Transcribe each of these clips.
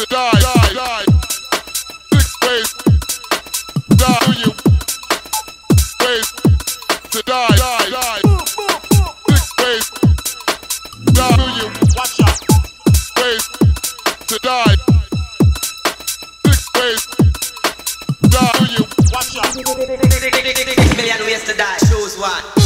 to die, die, die. Six ways die. Do you ways to die, die, die. Six ways die. Do you watch out ways to die. Six ways die. Do you watch out? Million ways to die. Choose one.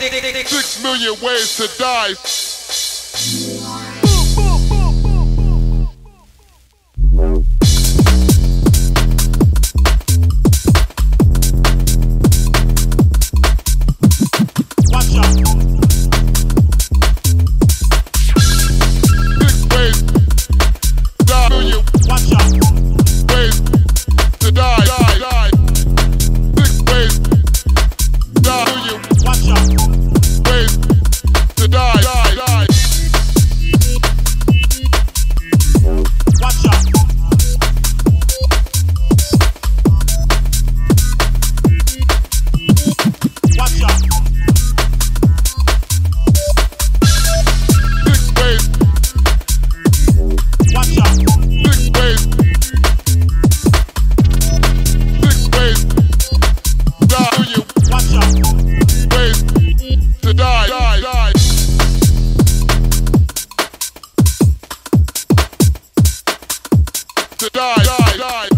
Six million ways to die. to die. die.